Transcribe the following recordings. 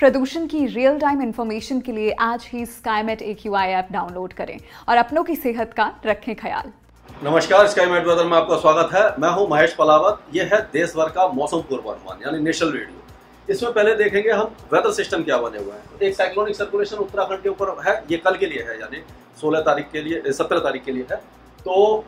प्रदूषण की real time information के लिए आज ही Skymet A Q I app download करें और अपनों की सेहत का रखें ख्याल। नमस्कार स्काईमेट वेदर में आपका स्वागत है। मैं हूँ महेश पलावत। यह है देश भर का मौसम पूर्वानुमान, यानी नेशनल रेडियो इसमें पहले देखेंगे हम वेदर सिस्टम क्या बने हुए हैं। एक साइक्लोनिक सर्कुलेशन उत्तराखंड के ऊपर है, ये कल के लिए है, यानी 16 तारीख के लिए 17 तारीख के लिए है। तो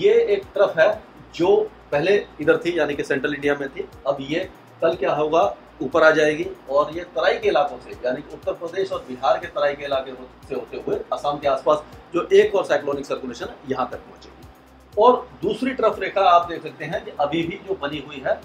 ये एक तरफ़ है जो पहले इधर थी, यानी कि सेंट्रल इंडिया में थी। अब ये कल क्या होगा ऊपर आ जाएगी और ये तराई के इलाकों से, यानी कि उत्तर प्रदेश और बिहार के तराई के इलाके से होते हुए असम के आसपास जो एक और साइक्लोनिक सर्कुलेशन है, यहाँ तक पहुँचेगी। और दूसरी तरफ़ रेखा आप देख सकते हैं कि अभी भी जो बनी हुई है,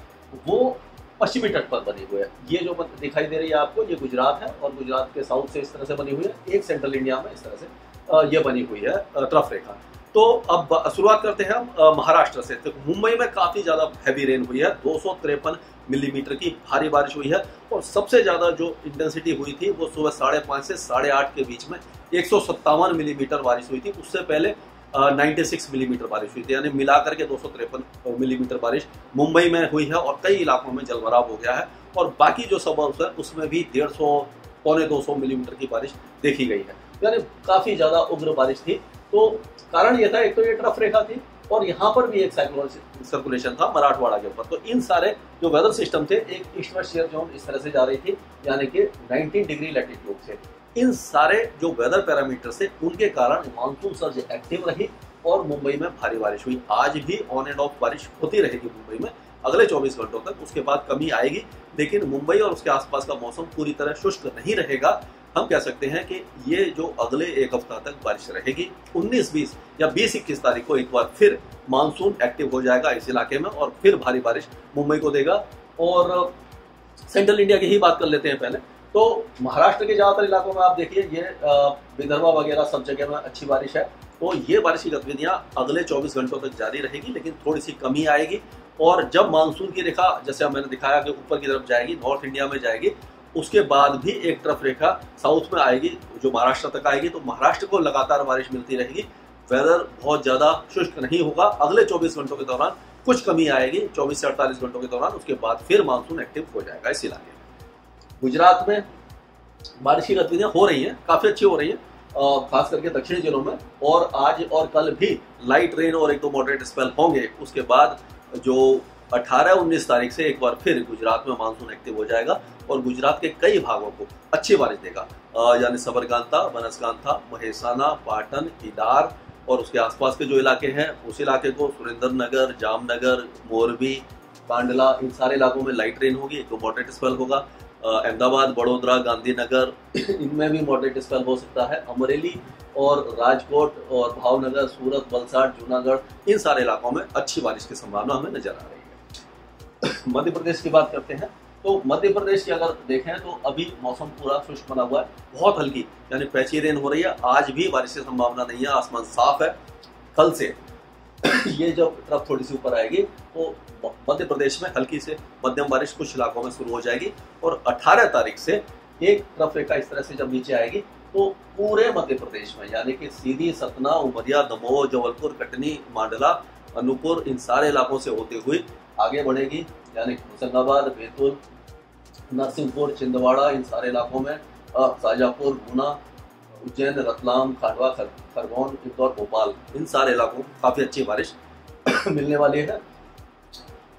वो पश्चिमी तट पर बनी हुई है। ये जो दिखाई दे रही है आपको, ये गुजरात है और गुजरात के साउथ से इस तरह से बनी हुई है, एक सेंट्रल इंडिया में इस तरह से ये बनी हुई है तरफ़ रेखा। तो अब शुरुआत करते हैं हम महाराष्ट्र से। तो मुंबई में काफ़ी ज़्यादा हैवी रेन हुई है, दो मिलीमीटर की भारी बारिश हुई है, और सबसे ज़्यादा जो इंटेंसिटी हुई थी वो सुबह साढ़े पाँच से साढ़े आठ के बीच में एक सौ सत्तावन मिलीमीटर बारिश हुई थी। उससे पहले नाइन्टी सिक्स मिलीमीटर बारिश हुई थी, यानी मिलाकर के दो मिलीमीटर बारिश मुंबई में हुई है और कई इलाकों में जलभराव हो गया है, और बाकी जो सबर्ब्स है, उसमें भी डेढ़ सौ, पौने दो मिलीमीटर की बारिश देखी गई है। यानी काफ़ी ज़्यादा उग्र बारिश थी। तो कारण यह था, एक तो ये ट्रफ रेखा थी और यहाँ पर भी एक साइक्लोनिक सर्कुलेशन था मराठवाड़ा के ऊपर। तो इन सारे जो वेदर सिस्टम थे, एक ईस्ट शेयर जोन इस तरह से जा रही थी, यानी कि 19 डिग्री लैटिट्यूड से इन सारे जो वेदर पैरामीटर से उनके कारण मानसून सर्ज एक्टिव रही और मुंबई में भारी बारिश हुई। आज भी ऑन एंड ऑफ़ बारिश होती रहेगी मुंबई में अगले 24 घंटों तक। उसके बाद कमी आएगी, लेकिन मुंबई और उसके आसपास का मौसम पूरी तरह शुष्क नहीं रहेगा। हम कह सकते हैं कि ये जो अगले एक हफ़्ता तक बारिश रहेगी 19 बीस या 20 इक्कीस तारीख को एक बार फिर मानसून एक्टिव हो जाएगा इस इलाके में और फिर भारी बारिश मुंबई को देगा। और सेंट्रल इंडिया की ही बात कर लेते हैं पहले। तो महाराष्ट्र के ज़्यादातर इलाकों में आप देखिए, ये विदर्भा वगैरह सब जगह में अच्छी बारिश है। तो ये बारिश की गतिविधियाँ अगले 24 घंटों तक जारी रहेगी, लेकिन थोड़ी सी कमी आएगी। और जब मानसून की रेखा, जैसे मैंने दिखाया कि ऊपर की तरफ़ जाएगी, नॉर्थ इंडिया में जाएगी उसके बाद भी एक तरफ़ रेखा साउथ में आएगी, जो महाराष्ट्र तक आएगी तो महाराष्ट्र को लगातार बारिश मिलती रहेगी। वेदर बहुत ज़्यादा शुष्क नहीं होगा। अगले 24 घंटों के दौरान कुछ कमी आएगी 24 से 48 घंटों के दौरान। उसके बाद फिर मानसून एक्टिव हो जाएगा, इस इलाके में गुजरात में बारिश की गतिविधियाँ हो रही हैं, काफ़ी अच्छी हो रही है खास करके दक्षिणी जिलों में। और आज और कल भी लाइट रेन और एक दो मॉडरेट स्पेल होंगे। उसके बाद जो 18-19 तारीख से एक बार फिर गुजरात में मानसून एक्टिव हो जाएगा और गुजरात के कई भागों को अच्छी बारिश देगा। यानी सबरकांता बनसकांता, महेसाना, पाटन इदार और उसके आसपास के जो इलाके हैं, उस इलाके को सुरेंद्र नगर जामनगर, मोरबी कांडला इन सारे इलाकों में लाइट रेन होगी, एक मॉडरेट स्पेल होगा। अहमदाबाद, बड़ोदरा, गांधीनगर, इनमें भी मॉडरेट स्पेल हो सकता है। अमरेली और राजकोट और भावनगर, सूरत, वलसाड़, जूनागढ़, इन सारे इलाकों में अच्छी बारिश की संभावना हमें नज़र आ रही है। मध्य प्रदेश की बात करते हैं तो मध्य प्रदेश की अगर देखें तो अभी मौसम पूरा शुष्क बना हुआ है, बहुत हल्की, यानी पैची रेन हो रही है, आज भी बारिश की संभावना नहीं है, आसमान साफ़ है। कल से ये जब तरफ़ थोड़ी सी ऊपर आएगी तो मध्य प्रदेश में हल्की से मध्यम बारिश कुछ इलाकों में शुरू हो जाएगी और 18 तारीख से एक तरफ़ रेखा इस तरह से जब नीचे आएगी तो पूरे मध्य प्रदेश में, यानी कि सीधी सतना, उमरिया, दमोह, जबलपुर, कटनी, मांडला अनूपुर इन सारे इलाकों से होते हुए आगे बढ़ेगी। यानी होशंगाबाद, बैतूल, नरसिंहपुर, छिंदवाड़ा, इन सारे इलाकों में शाजापुर गुना, उज्जैन, रतलाम, खांडवा खरगोन, इंदौर, भोपाल, इन सारे इलाकों में काफ़ी अच्छी बारिश मिलने वाली है।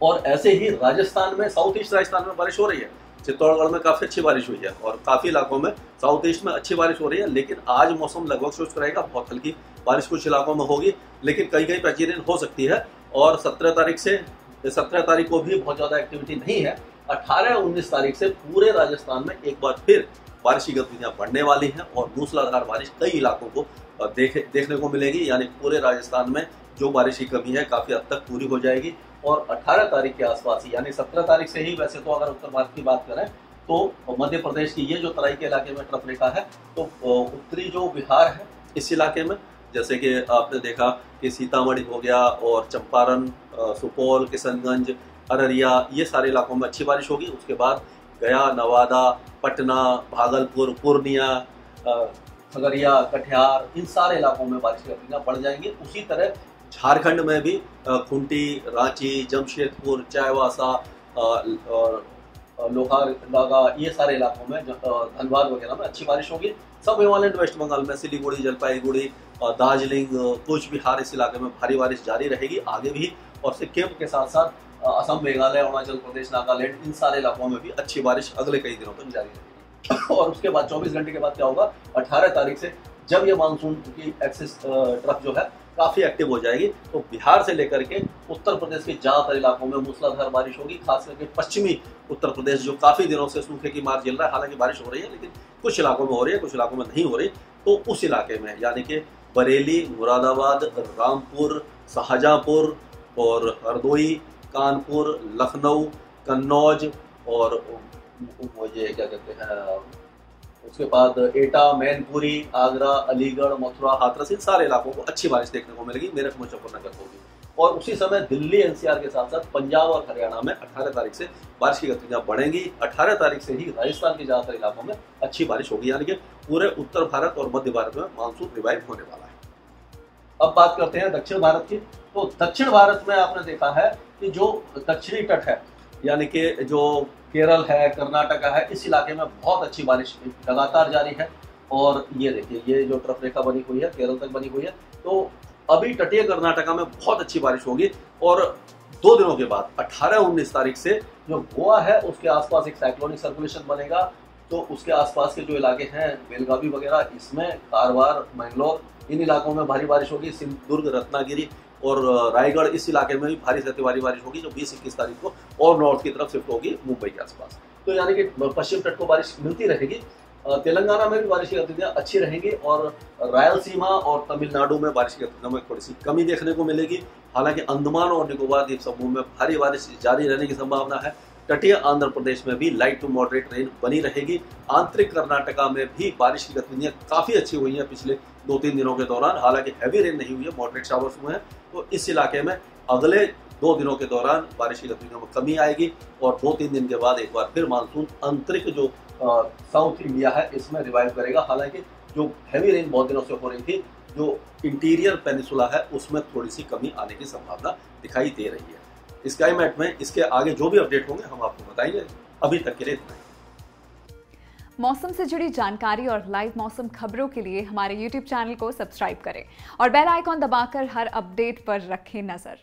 और ऐसे ही राजस्थान में, साउथ ईस्ट राजस्थान में बारिश हो रही है। चित्तौड़गढ़ में काफ़ी अच्छी बारिश हुई है और काफ़ी इलाकों में साउथ ईस्ट में अच्छी बारिश हो रही है, लेकिन आज मौसम लगभग शुष्क रहेगा, बहुत हल्की बारिश कुछ इलाकों में होगी, लेकिन कई कई पैचीरेन हो सकती है। और सत्रह तारीख से सत्रह तारीख को भी बहुत ज़्यादा एक्टिविटी नहीं है। अठारह, उन्नीस तारीख से पूरे राजस्थान में एक बार फिर बारिश की गतिविधियाँ बढ़ने वाली हैं और मूसलाधार बारिश कई इलाकों को देख, देखने को मिलेगी। यानी पूरे राजस्थान में जो बारिश की कमी है, काफ़ी हद तक पूरी हो जाएगी। और 18 तारीख के आसपास ही, यानी 17 तारीख से ही वैसे तो अगर उत्तर भारत की बात करें तो मध्य प्रदेश की ये जो तराई के इलाके में ट्रफ रेखा है तो उत्तरी जो बिहार है, इस इलाके में जैसे कि आपने देखा कि सीतामढ़ी हो गया और चंपारण सुपौल, किशनगंज, अररिया, ये सारे इलाकों में अच्छी बारिश होगी। उसके बाद गया, नवादा, पटना, भागलपुर, पूर्णिया खगड़िया, कटिहार, इन सारे इलाकों में बारिश की गतिविधियाँ बढ़ जाएँगी। उसी तरह झारखंड में भी खुंटी, रांची, जमशेदपुर चायवासा और लोहार लागा, ये सारे इलाकों में धनबाद वगैरह में अच्छी बारिश होगी। सब हिमालयन वेस्ट बंगाल में, सिलीगुड़ी, जलपाईगुड़ी दार्जिलिंग कुछ बिहार इस इलाके में भारी बारिश जारी रहेगी। आगे भी, और सिक्किम के साथ साथ असम, मेघालय, अरुणाचल प्रदेश, नागालैंड, इन सारे इलाकों में भी अच्छी बारिश अगले कई दिनों तक जारी रहेगी। और उसके बाद 24 घंटे के बाद क्या होगा? 18 तारीख से जब ये मानसून की एक्सिस ट्रफ जो है काफ़ी एक्टिव हो जाएगी। तो बिहार से लेकर के उत्तर प्रदेश के ज़्यादातर इलाकों में मूसलाधार बारिश होगी, खास करके पश्चिमी उत्तर प्रदेश, जो काफ़ी दिनों से सूखे की मार झेल रहा है। हालाँकि बारिश हो रही है, लेकिन कुछ इलाकों में हो रही है, कुछ इलाकों में नहीं हो रही। तो उस इलाके में, यानी कि बरेली, मुरादाबाद, रामपुर, शाहजहांपुर और हरदोई, कानपुर, लखनऊ, कन्नौज और ये क्या कहते हैं उसके बाद एटा, मैनपुरी, आगरा, अलीगढ़, मथुरा, हाथरस, इन सारे इलाकों को अच्छी बारिश देखने को मिलेगी, मेरठ, मुजफ्फरनगर को भी। और उसी समय दिल्ली, एनसीआर के साथ साथ पंजाब और हरियाणा में 18 तारीख से बारिश की गतिविधियाँ बढ़ेंगी। 18 तारीख से ही राजस्थान के ज़्यादातर इलाकों में अच्छी बारिश होगी, यानी कि पूरे उत्तर भारत और मध्य भारत में मानसून रिवाइव होने वाला है। अब बात करते हैं दक्षिण भारत की। तो दक्षिण भारत में आपने देखा है कि जो दक्षिणी तट है यानी कि जो केरल है, कर्नाटका है, इस इलाके में बहुत अच्छी बारिश लगातार जारी है। और ये देखिए, ये जो ट्रफ रेखा बनी हुई है, केरल तक बनी हुई है तो अभी तटीय कर्नाटका में बहुत अच्छी बारिश होगी। और दो दिनों के बाद 18-19 तारीख से जो गोवा है, उसके आसपास एक साइक्लोनिक सर्कुलेशन बनेगा। तो उसके आसपास के जो इलाके हैं, बेलगावी वगैरह, इसमें कारवार, मैंगलोर, इन इलाकों में भारी बारिश होगी। सिंधुदुर्ग, रत्नागिरी और रायगढ़ इस इलाके में भी भारी से भारी बारिश होगी जो बीस इक्कीस तारीख को और नॉर्थ की तरफ़ शिफ्ट होगी मुंबई के आसपास। तो यानी कि पश्चिम तट को बारिश मिलती रहेगी। तेलंगाना में भी बारिश की गतिविधियाँ अच्छी रहेंगी और रायलसीमा और तमिलनाडु में बारिश की गतिविधियों में थोड़ी सी कमी देखने को मिलेगी। हालाँकि अंडमान और निकोबार द्वीप समूह में भारी बारिश जारी रहने की संभावना है। तटीय आंध्र प्रदेश में भी लाइट टू मॉडरेट रेन बनी रहेगी। आंतरिक कर्नाटका में भी बारिश की गतिविधियाँ काफ़ी अच्छी हुई हैं पिछले दो तीन दिनों के दौरान। हालाँकि हैवी रेन नहीं हुई है मॉडरेट शावर्स हुए हैं तो इस इलाके में अगले दो दिनों के दौरान बारिश की गतिविधियों में कमी आएगी और दो तीन दिन के बाद एक बार फिर मानसून आंतरिक जो साउथ इंडिया है, इसमें रिवाइव करेगा। हालाँकि जो हैवी रेन बहुत दिनों से हो रही थी, जो इंटीरियर पेनिसुला है, उसमें थोड़ी सी कमी आने की संभावना दिखाई दे रही है। स्काई मैट में इसके आगे जो भी अपडेट होंगे, हम आपको बताएँगे। अभी तक के लिए इतना मौसम से जुड़ी जानकारी और लाइव मौसम खबरों के लिए हमारे YouTube चैनल को सब्सक्राइब करें और बेल आइकॉन दबाकर हर अपडेट पर रखें नज़र।